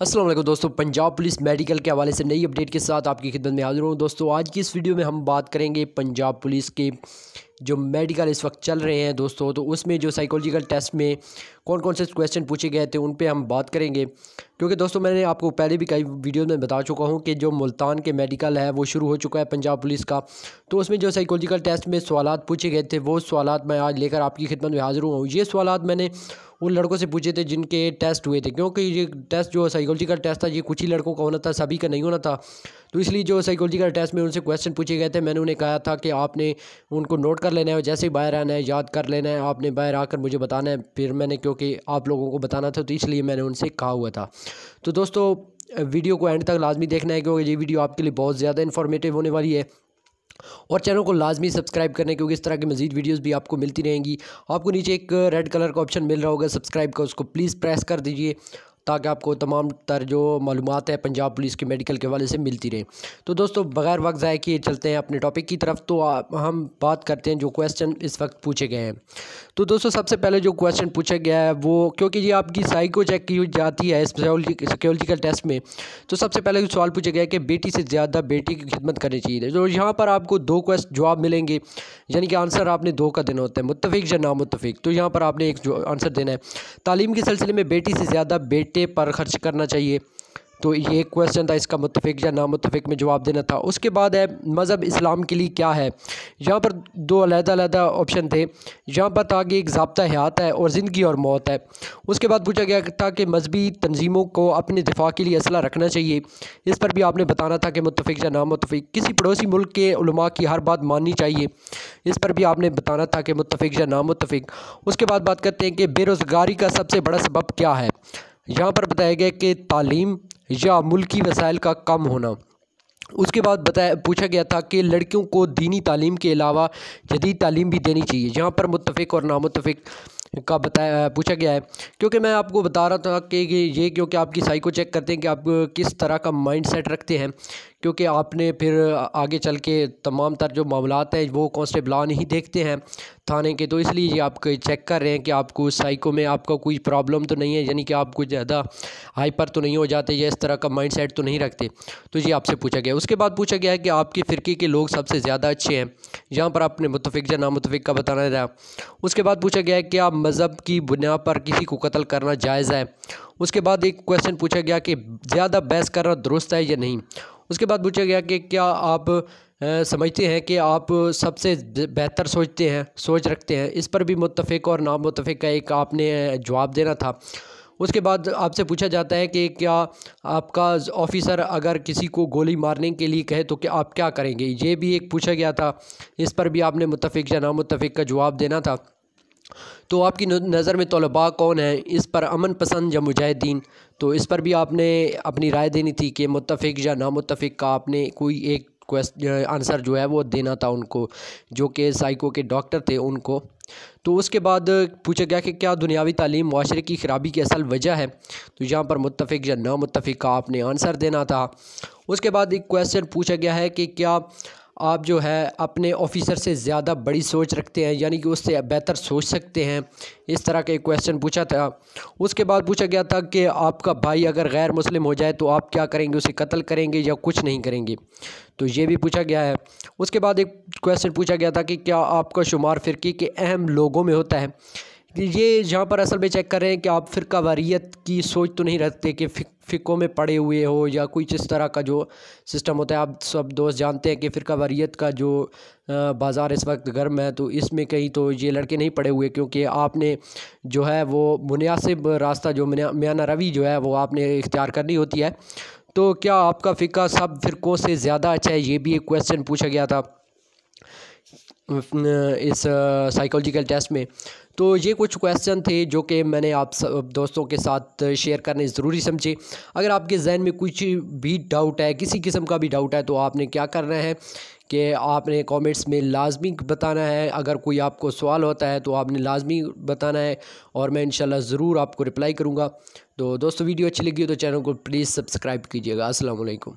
असलम दोस्तों, Punjab police medical के हवाले से नई अपडेट के साथ आपकी खिदमत में हाजिर हूँ। दोस्तों, आज की इस वीडियो में हम बात करेंगे पंजाब पुलिस के जो मेडिकल इस वक्त चल रहे हैं दोस्तों तो उसमें जो साइकोलॉजिकल टेस्ट में कौन कौन से क्वेश्चन पूछे गए थे, उन पे हम बात करेंगे। क्योंकि दोस्तों, मैंने आपको पहले भी कई वीडियो में बता चुका हूँ कि जो मुल्तान के मेडिकल है, वो शुरू हो चुका है पंजाब पुलिस का। तो उसमें जो साइकोलॉजिकल टेस्ट में सवाल पूछे गए थे, वो सवाल मैं आज लेकर आपकी खिदमत में हाजिर हुआ हूँ। ये सवाल मैंने उन लड़कों से पूछे थे, जिनके टेस्ट हुए थे। क्योंकि ये टेस्ट जो साइकोलॉजिकल टेस्ट था, ये कुछ ही लड़कों का होना था, सभी का नहीं होना था। तो इसलिए जो साइकोलॉजिकल टेस्ट में उनसे क्वेश्चन पूछे गए थे, मैंने उन्हें कहा था कि आपने उनको नोट कर लेना है जैसे ही बाहर आना है, याद कर लेना है, आपने बाहर आकर मुझे बताना है। फिर मैंने, क्योंकि आप लोगों को बताना था तो इसलिए मैंने उनसे कहा हुआ था। तो दोस्तों वीडियो को एंड तक लाजमी देखना है, क्योंकि ये वीडियो आपके लिए बहुत ज़्यादा इन्फॉर्मेटिव होने वाली है। और चैनल को लाजमी सब्सक्राइब करने क्योंकि इस तरह की मजीद वीडियोस भी आपको मिलती रहेंगी। आपको नीचे एक रेड कलर का ऑप्शन मिल रहा होगा सब्सक्राइब का, उसको प्लीज़ प्रेस कर दीजिए। ताकि आपको तमाम तर जो मालूम है, पंजाब पुलिस के मेडिकल के हवाले से मिलती रहे। तो दोस्तों, बगैर वक्त ज़ाय किए चलते हैं अपने टॉपिक की तरफ़ तो हम बात करते हैं जो क्वेश्चन इस वक्त पूछे गए हैं। तो दोस्तों, सबसे पहले जो क्वेश्चन पूछा गया है, वो क्योंकि ये आपकी साइको चेक की जाती है सिक्योलॉजिकल टेस्ट में तो सबसे पहले सवाल पूछा गया है कि बेटी से ज़्यादा बेटी की खिदमत करनी चाहिए। तो यहाँ पर आपको दो क्वेश्चन जवाब मिलेंगे, यानी कि आंसर आपने दो का देना होता है मुतफिक या नामुतफिक तो यहाँ पर आपने एक आंसर देना है। तालीम के सिलसिले में बेटी से ज़्यादा बेटे पर खर्च करना चाहिए। तो ये क्वेश्चन था, इसका मुतफिक या नामुतफिक में जवाब देना था। उसके बाद है, मज़हब इस्लाम के लिए क्या है? यहाँ पर दो अलहदा ऑप्शन थे। यहाँ पर था कि एक जबता हयात है और ज़िंदगी और मौत है। उसके बाद पूछा गया था कि मजहबी तनजीमों को अपने दिफा के लिए असला रखना चाहिए। इस पर भी आपने बताना था कि मुतफिक या नामुतफिक किसी पड़ोसी मुल्क के उलमा की हर बात माननी चाहिए। इस पर भी आपने बताना था कि मुतफिक या नामुतफिक उसके बाद बात करते हैं कि बेरोज़गारी का सबसे बड़ा सबब क्या है? यहाँ पर बताया गया कि तालीम या मुल्की वसाइल का कम होना। उसके बाद बताया, पूछा गया था कि लड़कियों को दीनी तालीम के अलावा जदीद तालीम भी देनी चाहिए। यहाँ पर मुतफ़िक और नामुतफ़िक का बताया, पूछा गया है। क्योंकि मैं आपको बता रहा था कि ये क्योंकि आपकी साइको चेक करते हैं कि आप किस तरह का माइंड सेट रखते हैं। क्योंकि आपने फिर आगे चल के तमाम तर जो मामला हैं, वो कॉन्स्टेबलान ही देखते हैं। थाने के तो इसलिए ये आप चेक कर रहे हैं कि आपको साइको में आपका कोई प्रॉब्लम तो नहीं है, यानी कि आप कुछ ज़्यादा हाइपर तो नहीं हो जाते या इस तरह का माइंड सेट तो नहीं रखते। तो ये आपसे पूछा गया। उसके बाद पूछा गया है कि आपके फ़िरके के लोग सबसे ज़्यादा अच्छे हैं। यहाँ पर आपने मुतफ़िक या नामुतफ़िक का बताना रहा उसके बाद पूछा गया है कि आप मज़हब की बुनियाद पर किसी को कत्ल करना जायज़ है? उसके बाद एक क्वेश्चन पूछा गया कि ज़्यादा बहस करना दुरुस्त है या नहीं? उसके बाद पूछा गया कि क्या आप समझते हैं कि आप सबसे बेहतर सोचते हैं, सोच रखते हैं। इस पर भी मुतफ़िक और नामुतफ़िक का एक आपने जवाब देना था। उसके बाद आपसे पूछा जाता है कि क्या आपका ऑफिसर अगर किसी को गोली मारने के लिए कहे तो क्या आप क्या करेंगे? ये भी एक पूछा गया था। इस पर भी आपने मुतफ़िक या नामुतफ़िक का जवाब देना था। तो आपकी नज़र में तलबा कौन है? इस पर अमन पसंद या मुजाहिदीन? तो इस पर भी आपने अपनी राय देनी थी कि मुतफ़िक या नामुतफ़िक का आपने कोई एक क्वेश्चन आंसर जो है वो देना था उनको, जो कि साइको के डॉक्टर थे उनको। तो उसके बाद पूछा गया कि क्या दुनियावी तालीम माशरे की ख़राबी की असल वजह है? तो यहाँ पर मुतफ़ या नामुतफ़िक का आपने आंसर देना था। उसके बाद एक क्वेश्चन पूछा गया है कि क्या आप जो है अपने ऑफिसर से ज़्यादा बड़ी सोच रखते हैं, यानी कि उससे बेहतर सोच सकते हैं। इस तरह का एक क्वेश्चन पूछा था। उसके बाद पूछा गया था कि आपका भाई अगर गैर मुस्लिम हो जाए तो आप क्या करेंगे? उसे कत्ल करेंगे या कुछ नहीं करेंगे? तो ये भी पूछा गया है। उसके बाद एक क्वेश्चन पूछा गया था कि क्या आपका शुमार फ़िरकी के अहम लोगों में होता है? ये यहाँ पर असल में चेक कर रहे हैं कि आप फ़िरका वारियत की सोच तो नहीं रखते कि फिक फ़िकों में पड़े हुए हो या कोई इस तरह का जो सिस्टम होता है। आप सब दोस्त जानते हैं कि फ़िरका वारियत का जो बाज़ार इस वक्त गर्म है तो इसमें कहीं तो ये लड़के नहीं पड़े हुए क्योंकि आपने जो है वो मुनासिब रास्ता जो मियाना रवि जो है वो आपने इख्तियार करनी होती है। तो क्या आपका फ़िका सब फ़िरकों से ज़्यादा अच्छा है? ये भी एक क्वेश्चन पूछा गया था। इस साइकोलॉजिकल टेस्ट में। तो ये कुछ क्वेश्चन थे जो कि मैंने आप सब, दोस्तों के साथ शेयर करने ज़रूरी समझे। अगर आपके जहन में कुछ भी डाउट है, किसी किस्म का भी डाउट है तो आपने क्या करना है कि आपने कमेंट्स में लाजमी बताना है। अगर कोई आपको सवाल होता है तो आपने लाजमी बताना है और मैं इंशाल्लाह ज़रूर आपको रिप्लाई करूँगा। तो दोस्तों, वीडियो अच्छी लगी हो तो चैनल को प्लीज़ सब्सक्राइब कीजिएगा। वालेकुम